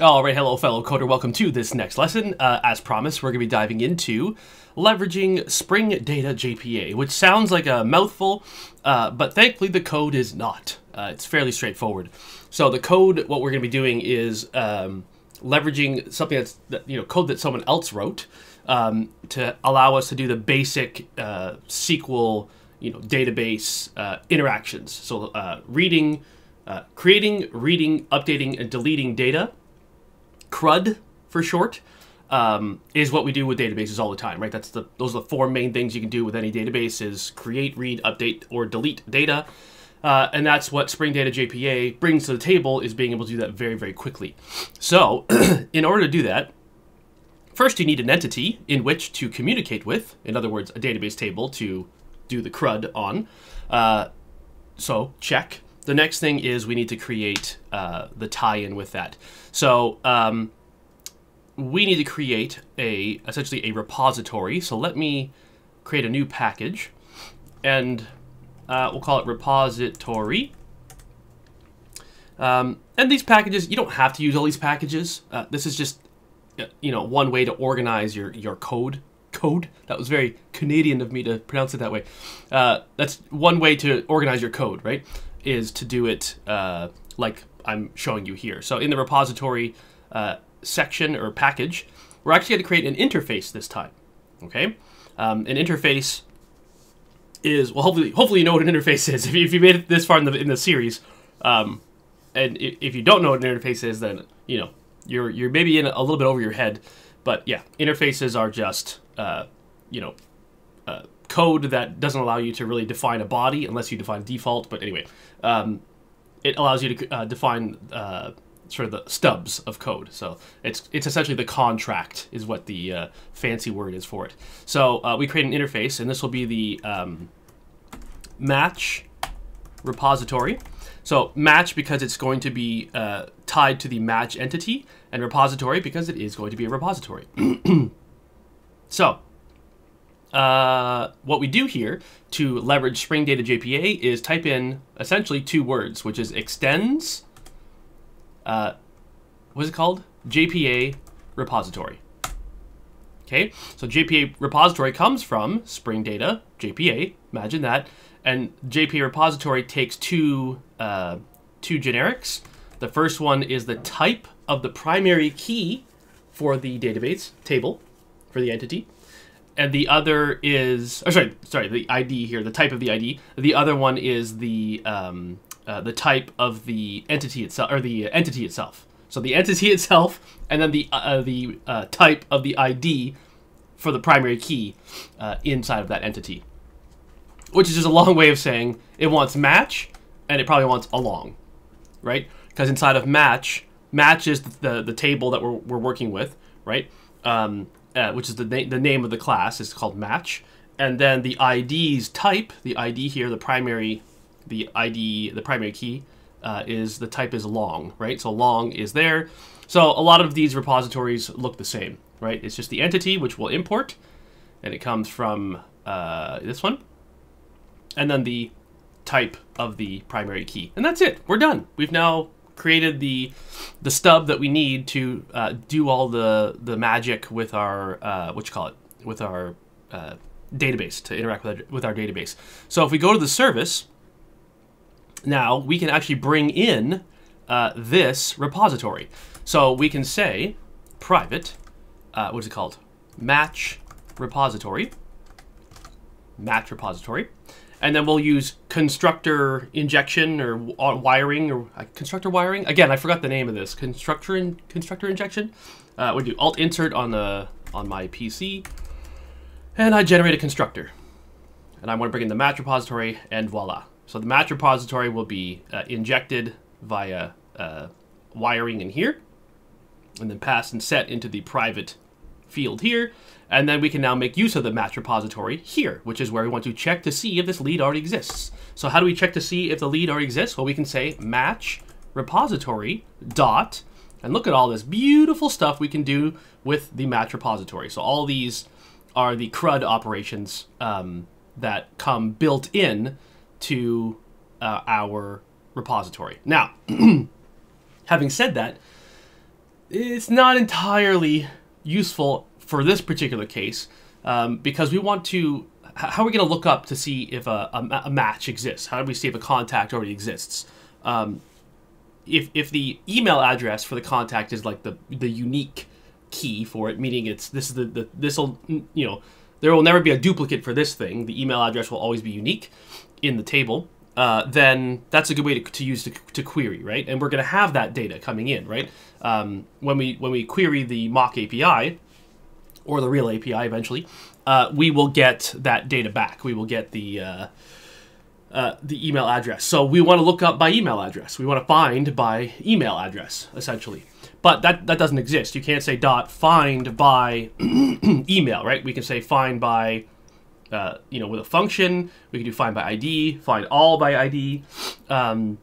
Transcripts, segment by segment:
All right, hello, fellow coder. Welcome to this next lesson. Uh, as promised, we're going to be diving into leveraging Spring Data JPA, which sounds like a mouthful, uh, but thankfully the code is not. Uh, it's fairly straightforward. So the code, what we're going to be doing is um, leveraging something that's that, you know code that someone else wrote um, to allow us to do the basic uh, SQL you know database uh, interactions. So uh, reading, creating, reading, updating, and deleting data CRUD for short, um, is what we do with databases all the time, right? That's the those are the four main things you can do with any database: is create, read, update, or delete data. Uh, and that's what Spring Data JPA brings to the table is being able to do that very, very quickly. So, in order to do that, first you need an entity in which to communicate with. In other words, a database table to do the CRUD on. Uh, so check. The next thing is we need to create uh, the tie-in with that. So um, we need to create a essentially a repository. So let me create a new package, and uh, we'll call it repository. Um, and these packages, you don't have to use all these packages. Uh, this is just, uh, you know, one way to organize your, your code. Code? That was very Canadian of me to pronounce it that way. Uh, that's one way to organize your code, right? Is to do it uh, like I'm showing you here. So in the repository uh, section or package, we're actually going to create an interface this time. Okay, um, an interface is well. Hopefully, hopefully you know what an interface is. If you, if you made it this far in the in the series, um, and if you don't know what an interface is, then you know you're you're maybe in a little bit over your head. But yeah, interfaces are just uh, you know uh, code that doesn't allow you to really define a body unless you define default. But anyway, um, it allows you to uh, define uh, sort of the stubs of code. So it's it's essentially the contract is what the uh, fancy word is for it. So uh, we create an interface, and this will be the um, match repository. So match because it's going to be uh, tied to the match entity, and repository because it is going to be a repository. so uh, what we do here to leverage Spring Data JPA is type in essentially two words, which is extends, uh, what's it called? JPA repository. Okay, so JPA repository comes from Spring Data JPA, imagine that, and JPA repository takes two, uh, two generics. The first one is the type of the primary key for the database table, for the entity and the other is oh, sorry sorry the ID here the type of the ID the other one is the um, uh, the type of the entity itself or the entity itself. So the entity itself and then the uh, the uh, type of the ID for the primary key uh, inside of that entity. Which is just a long way of saying it wants match and it probably wants along right? Because inside of match match is the, the, the table that we're, we're working with right? Um, uh, which is the, na the name of the class, is called match. And then the ID's type, the ID here, the primary, the ID, the primary key, uh, is the type is long, right? So long is there. So a lot of these repositories look the same, right? It's just the entity, which we'll import, and it comes from uh, this one. And then the type of the primary key. And that's it. We're done. We've now created the the stub that we need to uh, do all the the magic with our uh, what you call it with our uh, database to interact with our, with our database. So if we go to the service, now we can actually bring in uh, this repository. So we can say private, uh, what is it called? Match repository. Match repository and then we'll use constructor injection or wiring or uh, constructor wiring. Again, I forgot the name of this constructor in, constructor injection. Uh, we do alt insert on the on my PC, and I generate a constructor, and I want to bring in the match repository, and voila. So the match repository will be uh, injected via uh, wiring in here, and then passed and set into the private field here, and then we can now make use of the match repository here, which is where we want to check to see if this lead already exists. So how do we check to see if the lead already exists? Well, we can say match repository dot, and look at all this beautiful stuff we can do with the match repository. So all these are the CRUD operations um, that come built in to uh, our repository. Now, having said that, it's not entirely useful for this particular case um, because we want to. How are we going to look up to see if a, a, a, match exists? How do we see if a contact already exists? Um, if if the email address for the contact is like the the unique key for it, meaning it's this is the, the this will you know there will never be a duplicate for this thing. The email address will always be unique in the table. Uh, then that's a good way to, to use to, to, query, right? And we're going to have that data coming in, right? Um, when we when we query the mock API or the real API eventually, uh, we will get that data back. We will get the uh, uh, the email address. So we want to look up by email address. We want to find by email address, essentially. But that, that doesn't exist. You can't say dot find by email, right? We can say find by, uh, you know, with a function. We can do find by ID, find all by ID. Um,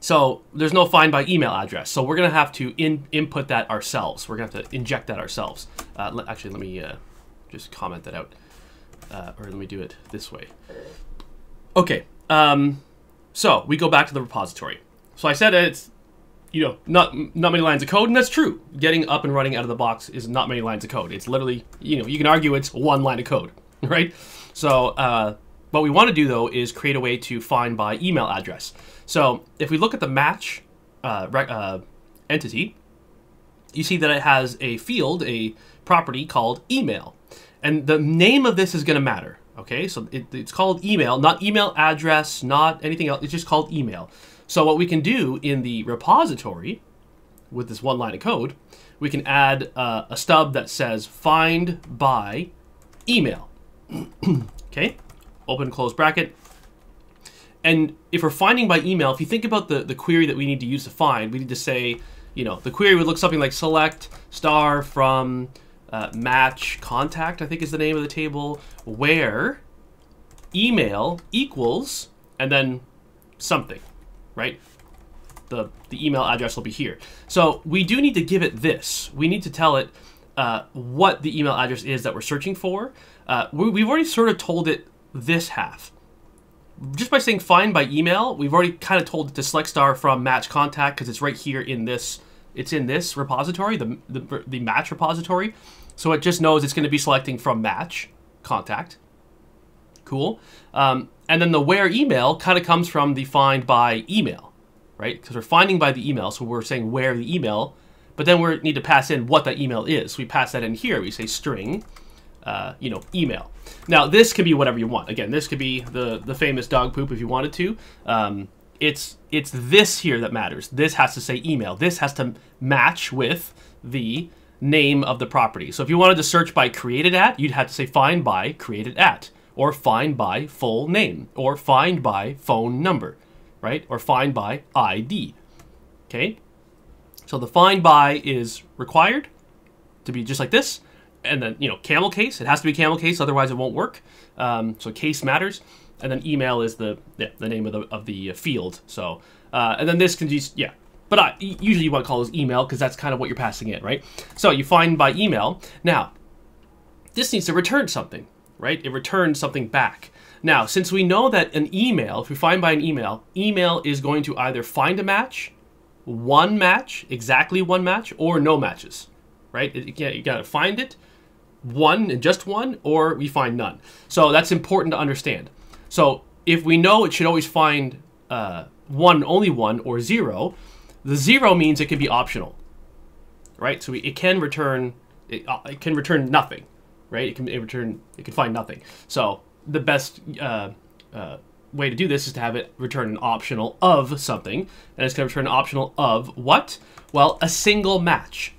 so there's no find by email address. So we're going to have to in, input that ourselves. We're going to have to inject that ourselves. Uh, let, actually, let me uh, just comment that out. Uh, or let me do it this way. Okay, um, so we go back to the repository. So I said it's, you know, not not many lines of code, and that's true. Getting up and running out of the box is not many lines of code. It's literally, you know, you can argue it's one line of code, right? So uh, what we want to do though is create a way to find by email address. So if we look at the match uh, uh, entity, you see that it has a field, a property called email. And the name of this is going to matter. Okay, so it, it's called email, not email address, not anything else. It's just called email. So what we can do in the repository with this one line of code, we can add uh, a stub that says find by email. okay, open close bracket. And if we're finding by email, if you think about the, the query that we need to use to find, we need to say, you know, the query would look something like select star from uh, match contact, I think is the name of the table, where email equals, and then something, right? The, the email address will be here. So we do need to give it this. We need to tell it uh, what the email address is that we're searching for. Uh, we, have already sort of told it this half. Just by saying find by email, we've already kind of told it to select star from match contact because it's right here in this, it's in this repository, the, the, the match repository. So it just knows it's going to be selecting from match, contact. Cool. Um, and then the where email kind of comes from the find by email, right? Because we're finding by the email, so we're saying where the email, but then we need to pass in what that email is. So we pass that in here. We say string, uh, you know, email. Now this could be whatever you want. Again, this could be the the famous dog poop if you wanted to. Um, it's it's this here that matters. This has to say email. This has to match with the name of the property. So if you wanted to search by created at, you'd have to say find by created at, or find by full name, or find by phone number, right? Or find by ID. Okay? So the find by is required to be just like this. And then, you know, camel case, it has to be camel case, otherwise it won't work. Um, so case matters. And then email is the yeah, the name of the, of the field. So, uh, and then this can just, yeah, but I, usually you want to call this email because that's kind of what you're passing in, right? So you find by email. Now, this needs to return something, right? It returns something back. Now, since we know that an email, if we find by an email, email is going to either find a match, one match, exactly one match, or no matches, right? You, you got to find it, one and just one, or we find none. So that's important to understand. So if we know it should always find uh, one, only one, or zero, the zero means it can be optional, right? So it can return it, uh, it can return nothing, right? It can it return it can find nothing. So the best uh, uh, way to do this is to have it return an optional of something, and it's going to return an optional of what? Well, a single match.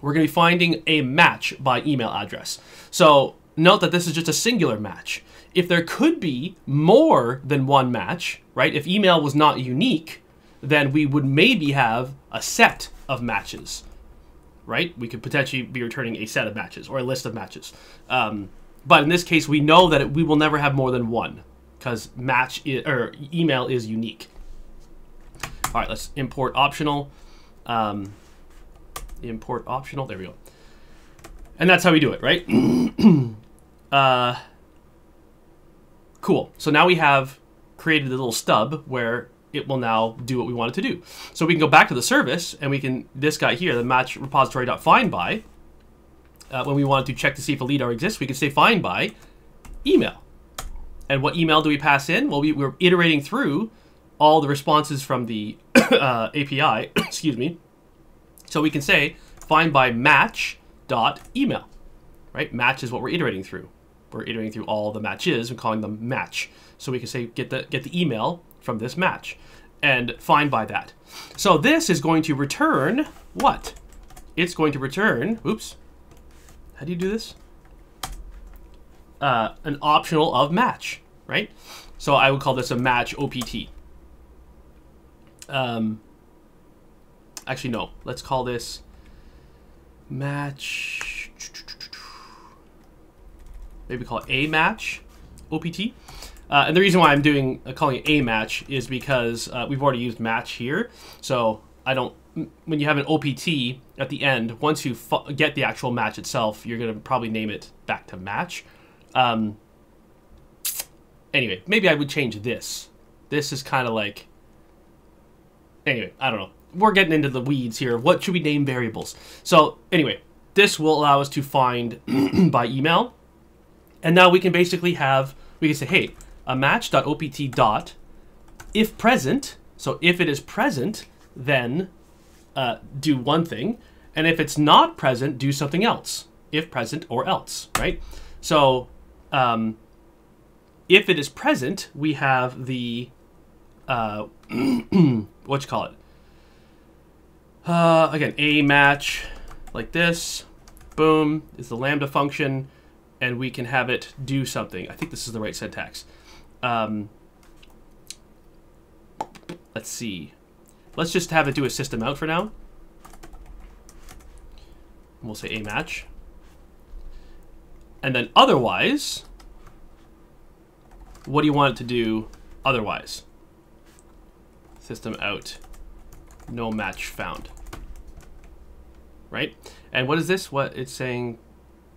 We're going to be finding a match by email address. So note that this is just a singular match. If there could be more than one match, right? If email was not unique, then we would maybe have a set of matches, right? We could potentially be returning a set of matches or a list of matches. Um, but in this case, we know that it, we will never have more than one because match or email is unique. All right, let's import optional. Um, import optional. There we go. And that's how we do it, right? uh, cool. So now we have created a little stub where it will now do what we want it to do. So we can go back to the service and we can, this guy here, the match repository.find by, uh, when we want to check to see if a lead already exists, we can say find by email. And what email do we pass in? Well, we, we're iterating through all the responses from the uh, API, excuse me. So we can say find by match dot email, right? Match is what we're iterating through. We're iterating through all the matches and calling them match. So we can say get the get the email from this match and find by that. So this is going to return what? It's going to return, oops, how do you do this? Uh, an optional of match, right? So I would call this a match OPT. Um, actually, no. Let's call this match. Maybe call it a match OPT. Uh, and the reason why I'm doing uh, calling it a match is because uh, we've already used match here, so I don't. When you have an OPT at the end, once you get the actual match itself, you're gonna probably name it back to match. Um, anyway, maybe I would change this. This is kind of like. Anyway, I don't know. We're getting into the weeds here. What should we name variables? So anyway, this will allow us to find by email, and now we can basically have we can say, hey, a match.opt dot, if present, so if it is present, then uh, do one thing, and if it's not present, do something else, if present or else, right? So um, if it is present, we have the, uh, what you call it? Uh, again, a match like this, boom, is the lambda function, and we can have it do something. I think this is the right syntax. Um, let's see. Let's just have it do a system out for now. We'll say a match. And then otherwise, what do you want it to do otherwise? System out, no match found. Right? And what is this? What it's saying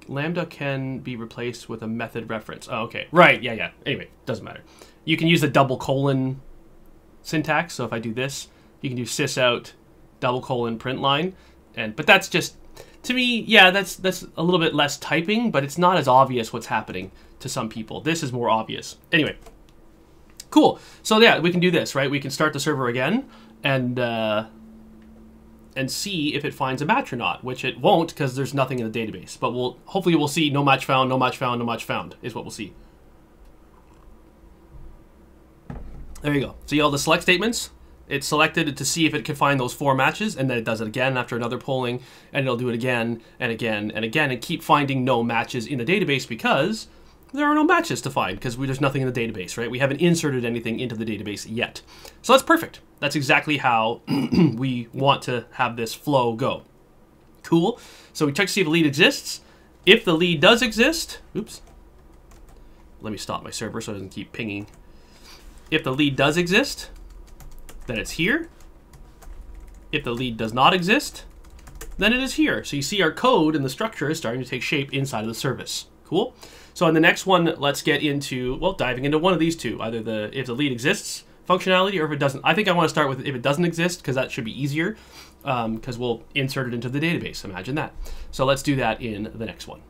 lambda can be replaced with a method reference. Oh, okay. Right, yeah, yeah. Anyway, doesn't matter. You can use the double colon syntax. So if I do this, you can do sys out double colon print line. And but that's just to me, yeah, that's that's a little bit less typing, but it's not as obvious what's happening to some people. This is more obvious. Anyway, cool. So yeah, we can do this, right? We can start the server again and uh, and see if it finds a match or not, which it won't because there's nothing in the database. But we'll hopefully we'll see no match found, no match found, no match found is what we'll see. There you go. See all the select statements? It's selected to see if it can find those four matches, and then it does it again after another polling, and it'll do it again and again and again, and keep finding no matches in the database because there are no matches to find because there's nothing in the database, right? We haven't inserted anything into the database yet. So that's perfect. That's exactly how we want to have this flow go. Cool. So we check to see if a lead exists. If the lead does exist, oops, let me stop my server so it doesn't keep pinging. If the lead does exist, then it's here. If the lead does not exist, then it is here. So you see our code and the structure is starting to take shape inside of the service. Cool. So in the next one, let's get into, well, diving into one of these two, either the if the lead exists functionality or if it doesn't. I think I want to start with if it doesn't exist because that should be easier because um, we'll insert it into the database. Imagine that. So let's do that in the next one.